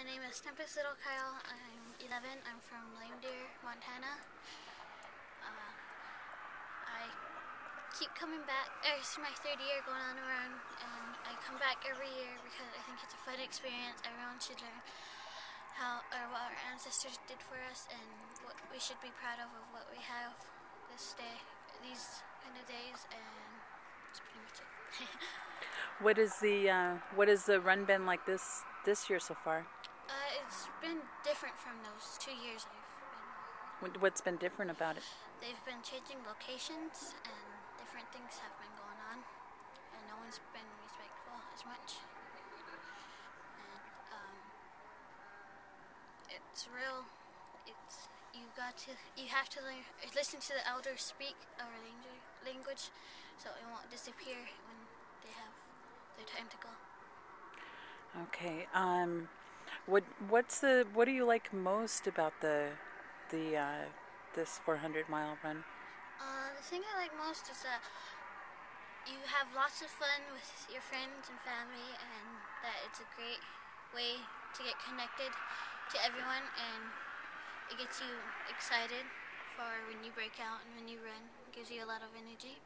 my name is Tempest Little Coyote. I'm 11. I'm from Lame Deer, Montana. Uh, I keep coming back. It's my third year going on a run, and I come back every year because I think it's a fun experience. Everyone should learn how or what our ancestors did for us, and what we should be proud of of what we have this day, these kind of days, and that's pretty much it. What is the uh, the run been like this this year so far? It's been different from those two years I've been. What- What's been different about it? They've been changing locations and different things have been going on, and no one's been respectful as much. And um, it's real. It's you got to you have to learn listen to the elders speak our language, language, so it won't disappear when they have their time to go. Okay. Um, what what's the what do you like most about the the uh, this 400 mile run? Uh, the thing I like most is that you have lots of fun with your friends and family, and that it's a great way to get connected to everyone, and it gets you excited for when you break out and when you run. It gives you a lot of energy.